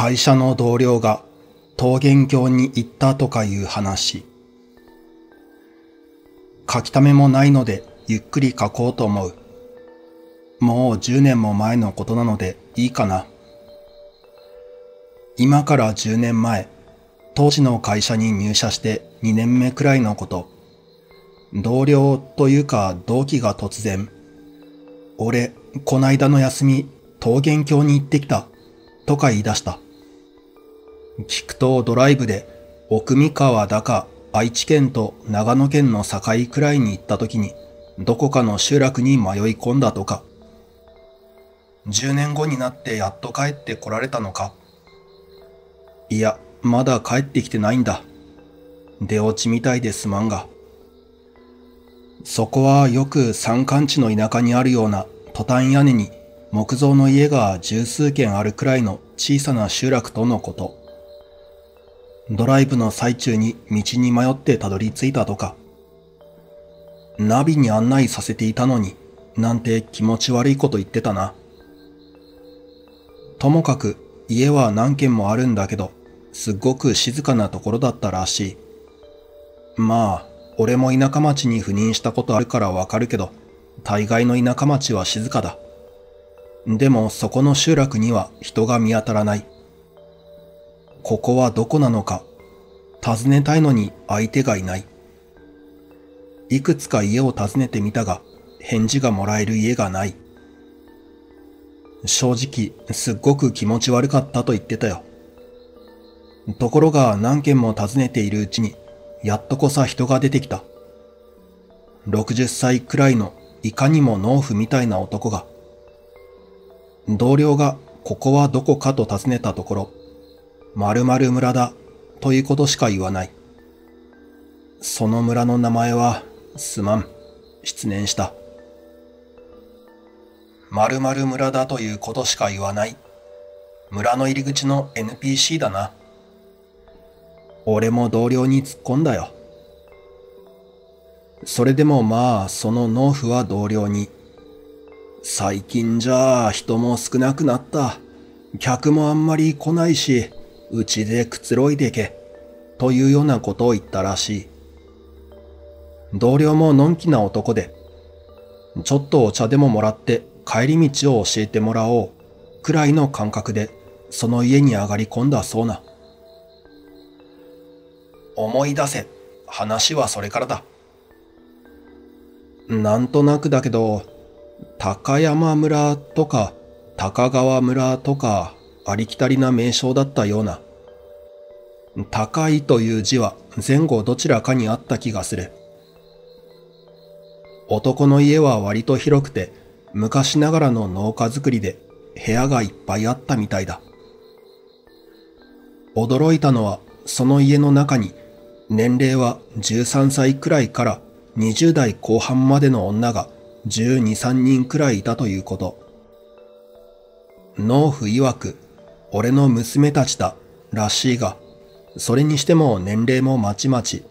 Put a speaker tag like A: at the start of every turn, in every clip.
A: 会社の同僚が桃源郷に行ったとかいう話。書き溜めもないのでゆっくり書こうと思う。もう10年も前のことなのでいいかな。今から10年前、当時の会社に入社して2年目くらいのこと。同僚というか同期が突然、俺、こないだの休み、桃源郷に行ってきた、とか言い出した。聞くとドライブで、奥三河だか愛知県と長野県の境くらいに行った時に、どこかの集落に迷い込んだとか。10年後になってやっと帰って来られたのか。いや、まだ帰ってきてないんだ。出落ちみたいですまんが。そこはよく山間地の田舎にあるようなトタン屋根に木造の家が十数軒あるくらいの小さな集落とのこと。ドライブの最中に道に迷ってたどり着いたとか。ナビに案内させていたのに、なんて気持ち悪いこと言ってたな。ともかく家は何軒もあるんだけど、すっごく静かなところだったらしい。まあ、俺も田舎町に赴任したことあるからわかるけど、大概の田舎町は静かだ。でもそこの集落には人が見当たらない。ここはどこなのか、尋ねたいのに相手がいない。いくつか家を訪ねてみたが、返事がもらえる家がない。正直、すっごく気持ち悪かったと言ってたよ。ところが何軒も訪ねているうちに、やっとこさ人が出てきた。60歳くらいのいかにも農夫みたいな男が、同僚がここはどこかと尋ねたところ、〇〇村だということしか言わない。その村の名前は、すまん、失念した。〇〇村だということしか言わない。村の入り口の NPC だな。俺も同僚に突っ込んだよ。それでもまあ、その農夫は同僚に、最近じゃあ人も少なくなった。客もあんまり来ないし、うちでくつろいでけ。というようなことを言ったらしい。同僚ものんきな男で、ちょっとお茶でももらって帰り道を教えてもらおう。くらいの感覚で、その家に上がり込んだそうな。思い出せ。話はそれからだ。なんとなくだけど、高山村とか高川村とかありきたりな名称だったような。高いという字は前後どちらかにあった気がする。男の家は割と広くて昔ながらの農家作りで部屋がいっぱいあったみたいだ。驚いたのはその家の中に年齢は13歳くらいから20代後半までの女が12、3人くらいいたということ。農夫曰く、俺の娘たちだ、らしいが、それにしても年齢もまちまち、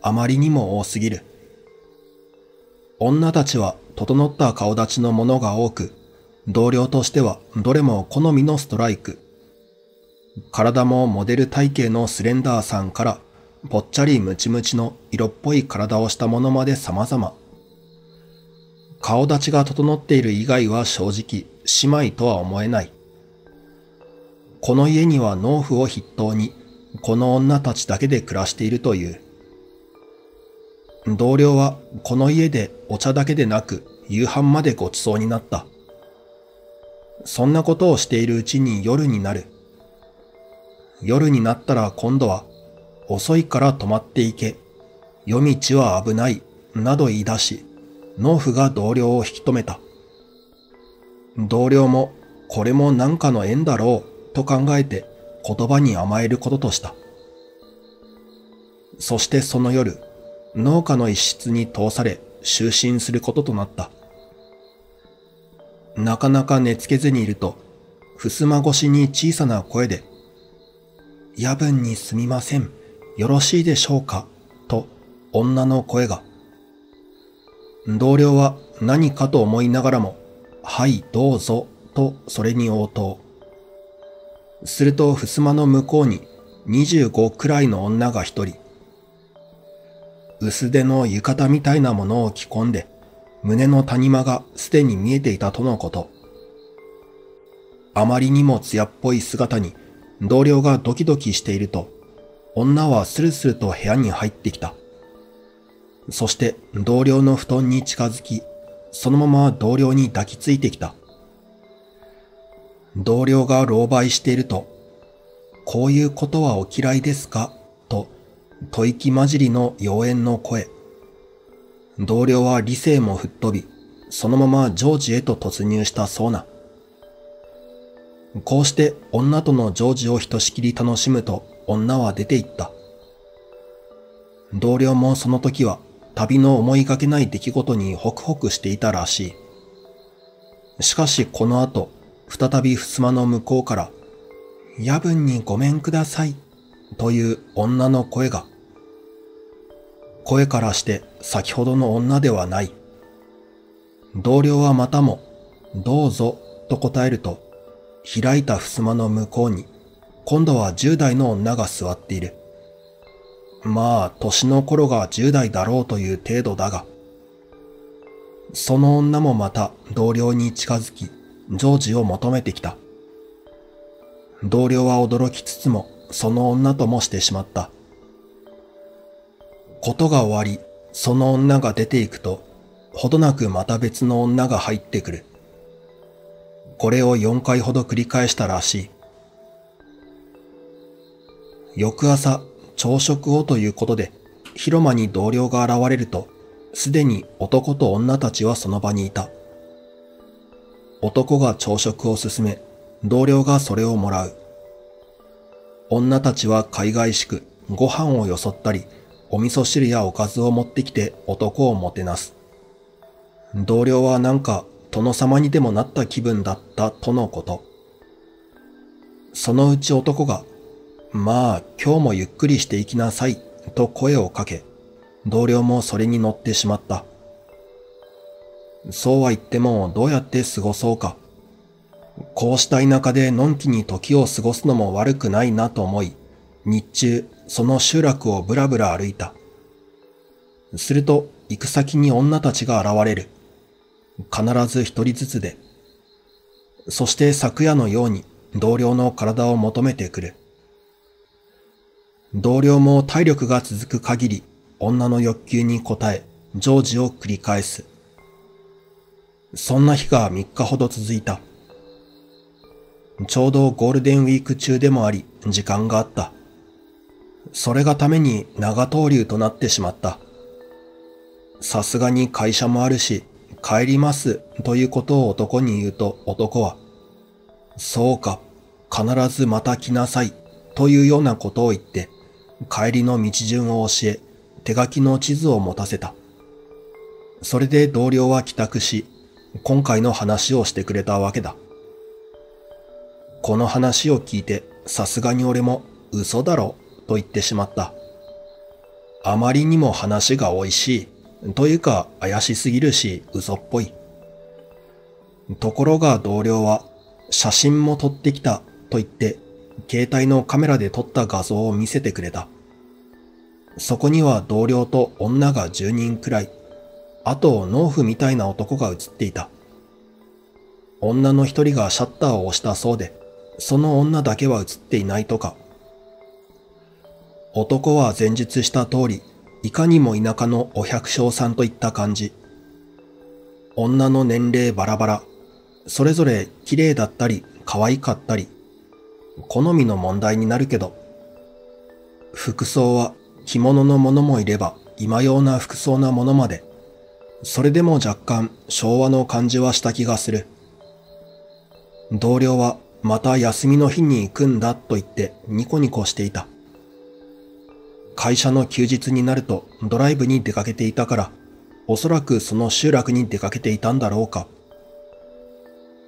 A: あまりにも多すぎる。女たちは整った顔立ちのものが多く、同僚としてはどれも好みのストライク。体もモデル体型のスレンダーさんからぽっちゃりムチムチの色っぽい体をしたものまで様々。顔立ちが整っている以外は正直姉妹とは思えない。この家には農夫を筆頭にこの女たちだけで暮らしているという。同僚はこの家でお茶だけでなく夕飯までごちそうになった。そんなことをしているうちに夜になる。夜になったら今度は遅いから止まっていけ。夜道は危ない。など言い出し、農夫が同僚を引き止めた。同僚も、これも何かの縁だろう、と考えて言葉に甘えることとした。そしてその夜、農家の一室に通され、就寝することとなった。なかなか寝つけずにいると、襖越しに小さな声で、夜分にすみません。よろしいでしょうか？と女の声が。同僚は何かと思いながらも、はい、どうぞ、とそれに応答。すると襖の向こうに25くらいの女が一人。薄手の浴衣みたいなものを着込んで、胸の谷間がすでに見えていたとのこと。あまりにも艶っぽい姿に同僚がドキドキしていると、女はスルスルと部屋に入ってきた。そして同僚の布団に近づき、そのまま同僚に抱きついてきた。同僚が狼狽していると、こういうことはお嫌いですか？と、吐息混じりの妖艶の声。同僚は理性も吹っ飛び、そのままジョージへと突入したそうな。こうして女とのジョージをひとしきり楽しむと女は出て行った。同僚もその時は旅の思いがけない出来事にホクホクしていたらしい。しかしこの後、再び襖の向こうから、夜分にごめんください、という女の声が。声からして先ほどの女ではない。同僚はまたも、どうぞ、と答えると、開いた襖の向こうに、今度は10代の女が座っている。まあ、年の頃が10代だろうという程度だが、その女もまた同僚に近づき、ジョージを求めてきた。同僚は驚きつつも、その女ともしてしまった。ことが終わり、その女が出ていくと、ほどなくまた別の女が入ってくる。これを4回ほど繰り返したらしい。翌朝、朝食をということで、広間に同僚が現れると、すでに男と女たちはその場にいた。男が朝食を進め、同僚がそれをもらう。女たちは海外しくご飯をよそったり、お味噌汁やおかずを持ってきて男をもてなす。同僚はなんか殿様にでもなった気分だったとのこと。そのうち男がまあ、今日もゆっくりしていきなさい、と声をかけ、同僚もそれに乗ってしまった。そうは言ってもどうやって過ごそうか。こうした田舎でのんきに時を過ごすのも悪くないなと思い、日中、その集落をぶらぶら歩いた。すると、行く先に女たちが現れる。必ず一人ずつで。そして昨夜のように同僚の体を求めてくる。同僚も体力が続く限り、女の欲求に応え、常時を繰り返す。そんな日が3日ほど続いた。ちょうどゴールデンウィーク中でもあり、時間があった。それがために長投留となってしまった。さすがに会社もあるし、帰りますということを男に言うと男は、そうか、必ずまた来なさいというようなことを言って、帰りの道順を教え、手書きの地図を持たせた。それで同僚は帰宅し、今回の話をしてくれたわけだ。この話を聞いて、さすがに俺も嘘だろと言ってしまった。あまりにも話が美味しい。というか怪しすぎるし嘘っぽい。ところが同僚は写真も撮ってきたと言って携帯のカメラで撮った画像を見せてくれた。そこには同僚と女が10人くらい、あと農夫みたいな男が映っていた。女の一人がシャッターを押したそうで、その女だけは映っていないとか。男は前述した通り、いかにも田舎のお百姓さんといった感じ。女の年齢バラバラ、それぞれ綺麗だったり可愛かったり、好みの問題になるけど、服装は着物のものもいれば今用な服装なものまで、それでも若干昭和の感じはした気がする。同僚はまた休みの日に行くんだと言ってニコニコしていた。会社の休日になるとドライブに出かけていたから、おそらくその集落に出かけていたんだろうか。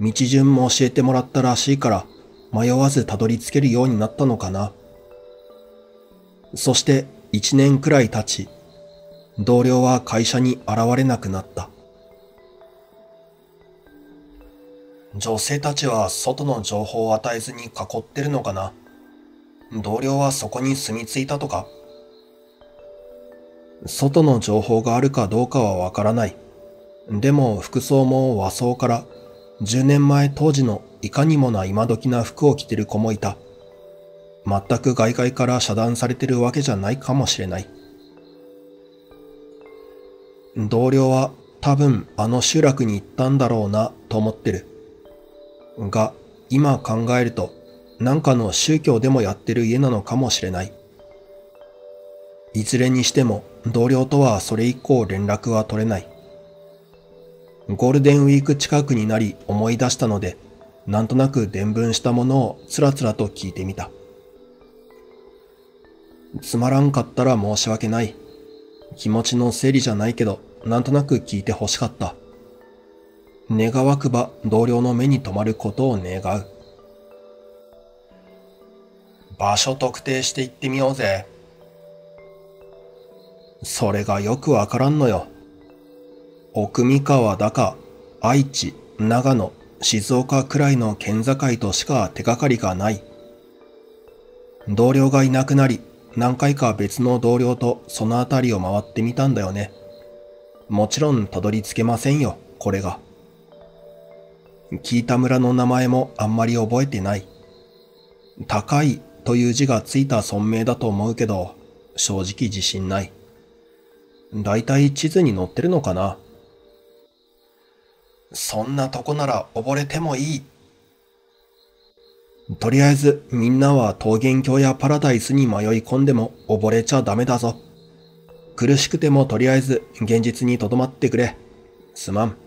A: 道順も教えてもらったらしいから、迷わずたどり着けるようになったのかな。そして一年くらい経ち、同僚は会社に現れなくなった。女性たちは外の情報を与えずに囲ってるのかな同僚はそこに住み着いたとか外の情報があるかどうかはわからない。でも服装も和装から10年前当時のいかにもな今時な服を着てる子もいた。全く外界から遮断されてるわけじゃないかもしれない。同僚は多分あの集落に行ったんだろうなと思ってる。が、今考えると、なんかの宗教でもやってる家なのかもしれない。いずれにしても同僚とはそれ以降連絡は取れない。ゴールデンウィーク近くになり思い出したので、なんとなく伝聞したものをつらつらと聞いてみた。つまらんかったら申し訳ない。気持ちの整理じゃないけど、なんとなく聞いて欲しかった。願わくば同僚の目に留まることを願う。場所特定して行ってみようぜ。それがよくわからんのよ。奥三河だか、愛知、長野、静岡くらいの県境としか手がかりがない。同僚がいなくなり、何回か別の同僚とその辺りを回ってみたんだよね。もちろんたどり着けませんよ、これが。聞いた村の名前もあんまり覚えてない。高いという字がついた村名だと思うけど、正直自信ない。だいたい地図に載ってるのかなそんなとこなら溺れてもいい。とりあえずみんなは桃源郷やパラダイスに迷い込んでも溺れちゃダメだぞ。苦しくてもとりあえず現実に留まってくれ。すまん。